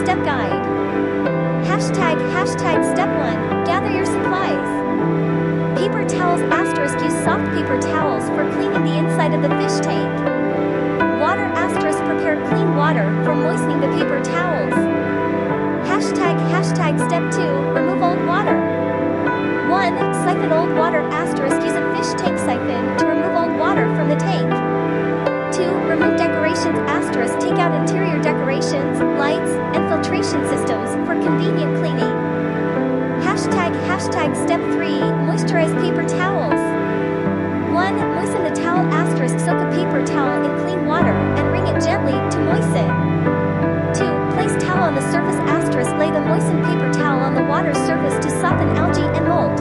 step-by-step guide. Hashtag hashtag step 1, gather your supplies. Paper towels asterisk use soft paper towels for cleaning the inside of the fish tank. Water asterisk prepare clean water for moistening the paper towels. Hashtag hashtag step 2, remove old water. 1. Siphon old water asterisk use a fish tank siphon to remove old water from the tank. 2. Remove decorations asterisk take out interior decorations, filtration systems for convenient cleaning. Hashtag hashtag step 3 moisturize paper towels. 1. Moisten the towel asterisk soak a paper towel in clean water and wring it gently to moisten. 2. Place towel on the surface asterisk lay the moistened paper towel on the water surface to soften algae and mold.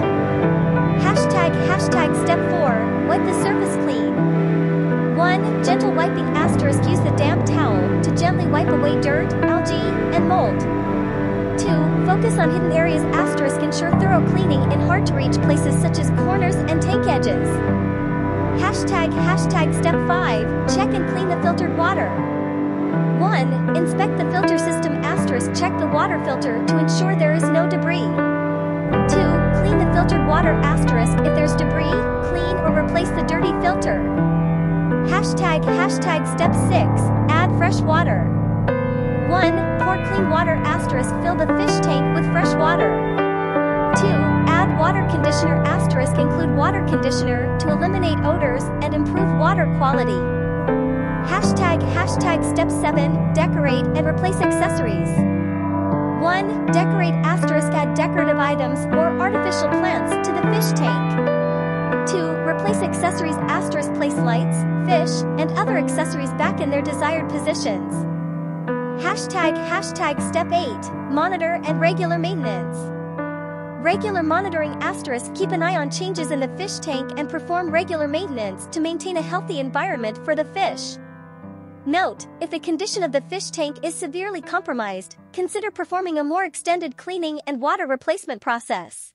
Hashtag hashtag step 4 wipe the surface clean. 1. Gentle wiping asterisk use the damp towel to mold. 2. Focus on hidden areas asterisk ensure thorough cleaning in hard to reach places such as corners and tank edges. Hashtag hashtag step 5 check and clean the filtered water. 1. Inspect the filter system asterisk check the water filter to ensure there is no debris. 2. Clean the filtered water asterisk if there's debris, clean or replace the dirty filter. Hashtag hashtag step 6 add fresh water. 1. Clean water asterisk fill the fish tank with fresh water. 2. Add water conditioner asterisk include water conditioner to eliminate odors and improve water quality. Hashtag hashtag step 7 decorate and replace accessories. 1. Decorate asterisk add decorative items or artificial plants to the fish tank. 2. Replace accessories asterisk place lights, fish, and other accessories back in their desired positions. Hashtag hashtag step 8 monitor and regular maintenance. Regular monitoring asterisk keep an eye on changes in the fish tank and perform regular maintenance to maintain a healthy environment for the fish. Note, if the condition of the fish tank is severely compromised, consider performing a more extended cleaning and water replacement process.